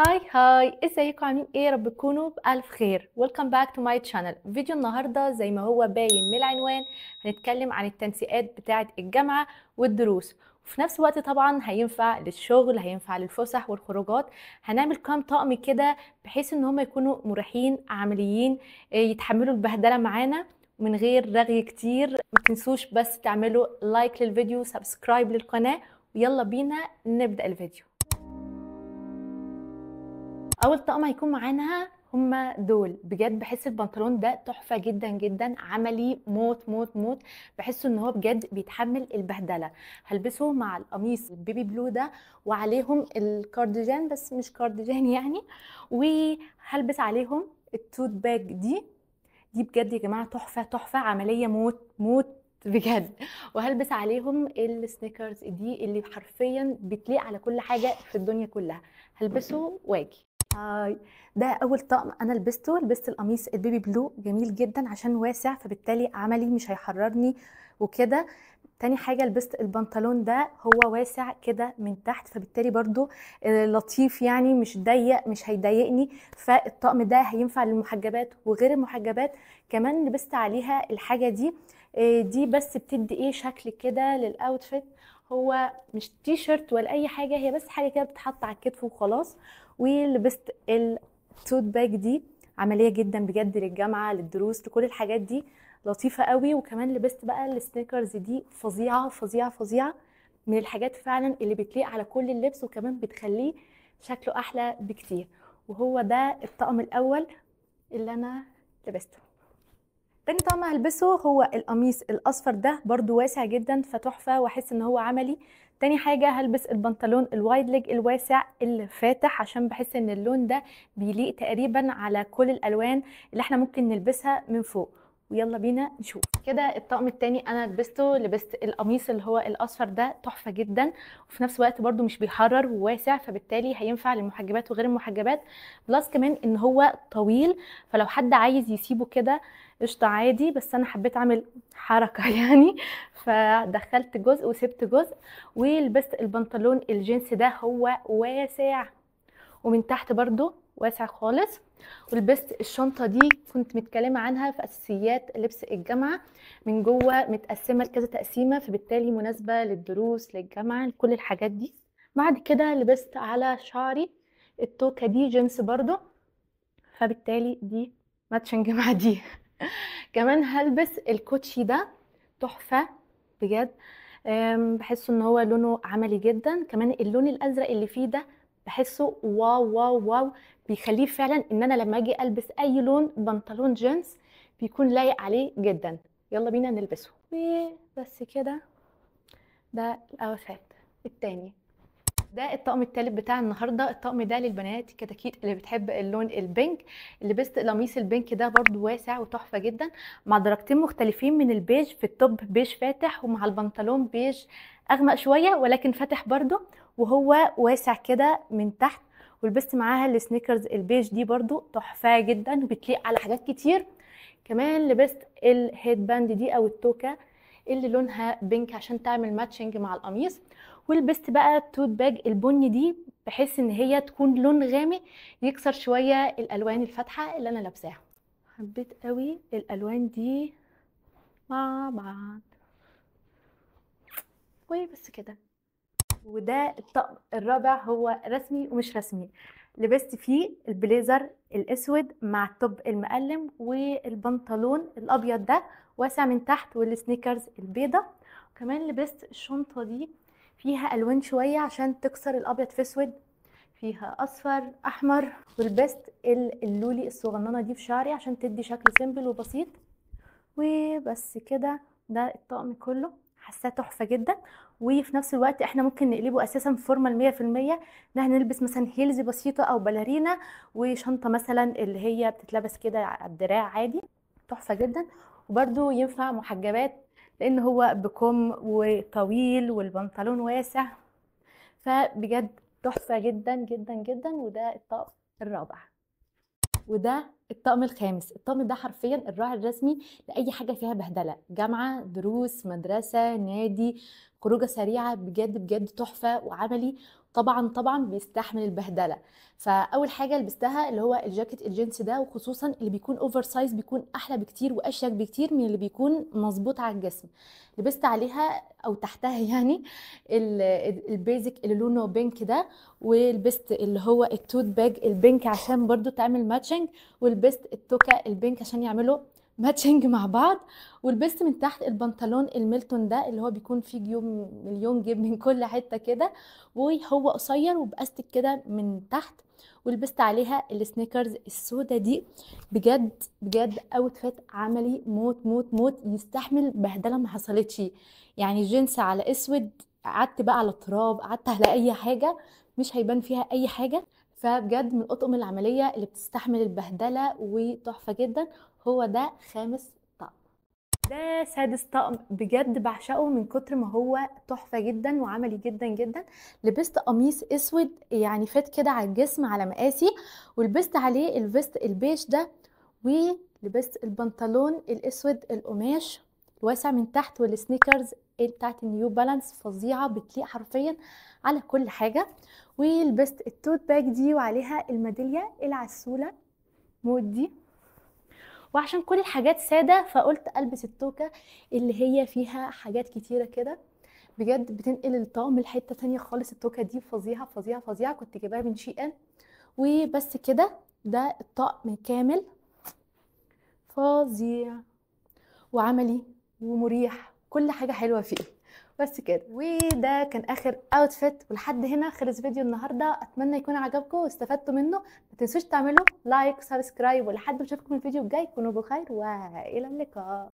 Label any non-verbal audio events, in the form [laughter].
Hi Hi إزيكم؟ عاملين إيه؟ رب تكونوا بألف خير. Welcome back to my channel. فيديو النهارده زي ما هو باين من العنوان هنتكلم عن التنسيقات بتاعة الجامعة والدروس. وفي نفس الوقت طبعا هينفع للشغل هينفع للفسح والخروجات. هنعمل كام طقم كده بحيث إن هم يكونوا مريحين عمليين إيه، يتحملوا البهدلة معانا من غير رغي كتير. ما تنسوش بس تعملوا like للفيديو subscribe للقناة ويلا بينا نبدأ الفيديو. أول طقم هيكون معانا هما دول. بجد بحس البنطلون ده تحفة جدا جدا عملي موت موت موت. بحسه إن هو بجد بيتحمل البهدلة. هلبسه مع القميص ال baby blue ده وعليهم الكارديجان بس مش كارديجان يعني. وهلبس عليهم ال tote bag دي. دي بجد يا جماعة تحفة تحفة عملية موت موت بجد. وهلبس عليهم ال sneakers دي اللي حرفيا بتليق على كل حاجة في الدنيا كلها. هلبسه واجي. Hi. ده أول طقم. أنا لبسته لبست القميص ال baby blue. جميل جدا عشان واسع. فبالتالي عملي مش هيحررني وكده. تاني حاجة لبست البنطلون ده. هو واسع كده من تحت. فبالتالي برضو آه، لطيف يعني. مش ضيق مش هيضايقني. فالطقم ده هينفع للمحجبات وغير المحجبات. كمان لبست عليها الحاجة دي. آه، دي بس بتدي إيه شكل كده لل outfit هو مش تي شيرت ولا أي حاجة. هي بس حاجة كده بتتحط على الكتف وخلاص. ولبست ال tote bag دي عملية جدا بجد للجامعة للدروس لكل الحاجات دي. لطيفة قوي. وكمان لبست بقى ال sneakers دي فظيعة فظيعة فظيعة. من الحاجات فعلا اللي بتليق على كل اللبس وكمان بتخليه شكله أحلى بكتير. وهو ده الطقم الأول اللي أنا لبسته. تاني طقم هلبسه هو القميص الأصفر ده برضو واسع جدا فتحفة وأحس إن هو عملي. تاني حاجة هلبس البنطلون الوايد ليج الواسع الفاتح عشان بحس إن اللون ده بيليق تقريبا على كل الألوان اللي إحنا ممكن نلبسها من فوق. ويلا بينا نشوف. كده الطقم التاني أنا لبسته لبست القميص اللي هو الأصفر ده تحفة جدا وفي نفس الوقت برده مش بيحرر وواسع فبالتالي هينفع للمحجبات وغير المحجبات. Plus كمان إن هو طويل فلو حد عايز يسيبه كده قشطة عادي بس أنا حبيت أعمل حركة [laughs] يعني. فدخلت جزء وسبت جزء ولبست البنطلون الجينز ده هو واسع. ومن تحت برده واسع خالص. ولبست الشنطة دي كنت متكلمة عنها في أساسيات لبس الجامعة. من جوه متقسمة لكذا تقسيمة فبالتالي مناسبة للدروس للجامعة لكل الحاجات دي. بعد كده لبست على شعري التوكة دي جينز برضو. فبالتالي دي matching [laughs] مع دي. كمان هلبس الكوتشي ده. تحفة بجد. بحسه إن هو لونه عملي جدا. كمان اللون الأزرق اللي فيه ده بحسه wow wow wow. بيخليه فعلا إن أنا لما أجي ألبس أي لون بنطلون جينز بيكون لايق عليه جدا. يلا بينا نلبسه. وبس كده ده ال outfit التاني. ده الطقم التالت بتاع النهارده. الطقم ده للبنات كتاكيت اللي بتحب اللون ال pink. لبست القميص ال pink ده برضو واسع وتحفة جدا مع درجتين مختلفين من البيج في ال top بيج فاتح ومع البنطلون بيج أغمق شوية ولكن فاتح برضو وهو واسع كده من تحت. ولبست معاها ال sneakers البيج دي برضو تحفة جدا وبتليق على حاجات كتير. كمان لبست ال head band دي أو التوكة اللي لونها pink عشان تعمل matching مع القميص. ولبست بقى ال tote bag البني دي بحيث إن هي تكون لون غامق يكسر شوية الألوان الفاتحة اللي أنا لابساها. حبيت قوي الألوان دي مع بعض. وبس كده. وده الطقم الرابع هو رسمي ومش رسمي. لبست فيه البليزر الأسود مع ال top المقلم والبنطلون الأبيض ده واسع من تحت وال sneakers البيضة. وكمان لبست الشنطة دي فيها ألوان شوية عشان تكسر الأبيض في أسود. فيها أصفر أحمر ولبست ال- اللولي الصغننة دي في شعري عشان تدي شكل simple وبسيط. وبس كده ده الطقم كله. حاساه تحفة جدا. وفي نفس الوقت إحنا ممكن نقلبه أساسا formal 100% إن إحنا نلبس مثلا heels بسيطة أو ballerina وشنطة مثلا اللي هي بتتلبس كده على الدراع عادي. تحفة جدا. وبرده ينفع محجبات لأن هو بكم وطويل والبنطلون واسع. فبجد تحفة جدا جدا جدا. وده الطقم الرابع وده الطقم الخامس. الطقم ده حرفيا الراعي الرسمي لأي حاجة فيها بهدلة. جامعة دروس مدرسة نادي خروجة سريعة بجد بجد تحفة وعملي طبعا طبعا بيستحمل البهدلة. فأول حاجة لبستها اللي هو الجاكيت الجينز ده وخصوصا اللي بيكون oversize بيكون أحلى بكتير وأشيك بكتير من اللي بيكون مظبوط على الجسم. لبست عليها أو تحتها [laughs] يعني ال- ال basic اللي لونه pink ده ولبست اللي هو ال tote bag ال pink عشان برضو تعمل matching ولبست التوكة ال pink عشان يعملوا matching مع بعض ولبست من تحت البنطلون الميلتون ده اللي هو بيكون فيه جيوب مليون جيب من كل حتة كده وهو قصير وبأستك كده من تحت ولبست عليها ال sneakers السودا دي. بجد بجد outfit عملي موت موت موت يستحمل بهدلة ما حصلتش. يعني جينز على أسود قعدت بقى على التراب قعدت على أي حاجة مش هيبان فيها أي حاجة. فبجد من الأطقم العملية اللي بتستحمل البهدلة وتحفة جدا هو ده خامس طقم. ده سادس طقم بجد بعشقه من كتر ما هو تحفة جدا وعملي جدا جدا. لبست قميص أسود يعني fit كده على الجسم على مقاسي ولبست عليه ال vest البيج ده ولبست البنطلون الأسود القماش الواسع من تحت وال sneakers بتاعت ال New Balance فظيعة بتليق حرفيا على كل حاجة. ولبست ال tote bag دي وعليها الميدالية العسولة موت دي. وعشان كل الحاجات سادة فقلت ألبس التوكة اللي هي فيها حاجات كتيرة كده. بجد بتنقل الطقم لحتة تانية خالص. التوكة دي فظيعة فظيعة فظيعة. كنت جايباها من Shein وبس كده ده الطقم كامل. فظيع. وعملي ومريح. كل حاجة حلوة فيه. بس كده. وده كان آخر outfit ولحد هنا خلص فيديو النهارده. أتمنى يكون عجبكم واستفدتوا منه. ما تنسوش تعملوا like subscribe ولحد ما اشوفكم الفيديو الجاي. كونوا بخير وإلى اللقاء.